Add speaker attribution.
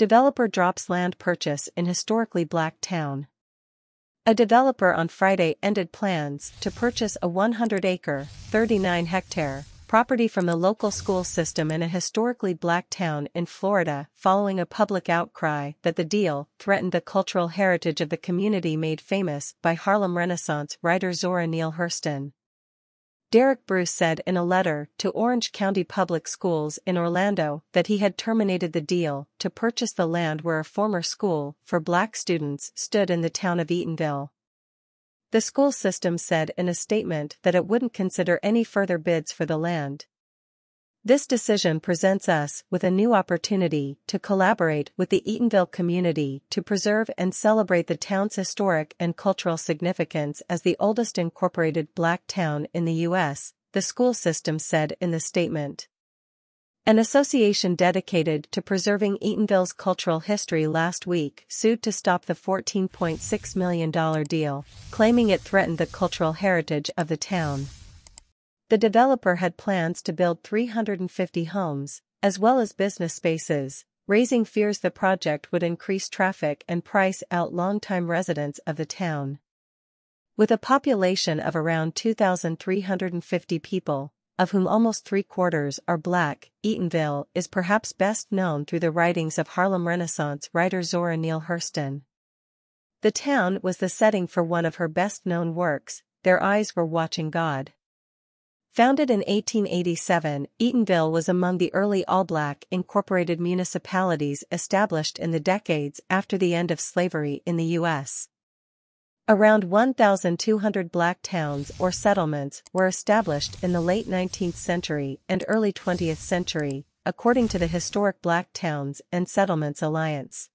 Speaker 1: Developer drops land purchase in historically black town. A developer on Friday ended plans to purchase a 100-acre, 39-hectare, property from the local school system in a historically black town in Florida following a public outcry that the deal threatened the cultural heritage of the community made famous by Harlem Renaissance writer Zora Neale Hurston. Derek Bruce said in a letter to Orange County Public Schools in Orlando that he had terminated the deal to purchase the land where a former school for black students stood in the town of Eatonville. The school system said in a statement that it wouldn't consider any further bids for the land. This decision presents us with a new opportunity to collaborate with the Eatonville community to preserve and celebrate the town's historic and cultural significance as the oldest incorporated black town in the U.S., the school system said in the statement. An association dedicated to preserving Eatonville's cultural history last week sued to stop the $14.6 million deal, claiming it threatened the cultural heritage of the town. The developer had plans to build 350 homes, as well as business spaces, raising fears the project would increase traffic and price out longtime residents of the town. With a population of around 2,350 people, of whom almost three quarters are black, Eatonville is perhaps best known through the writings of Harlem Renaissance writer Zora Neale Hurston. The town was the setting for one of her best known works, Their Eyes Were Watching God. Founded in 1887, Eatonville was among the early all-black incorporated municipalities established in the decades after the end of slavery in the U.S. Around 1,200 black towns or settlements were established in the late 19th century and early 20th century, according to the Historic Black Towns and Settlements Alliance.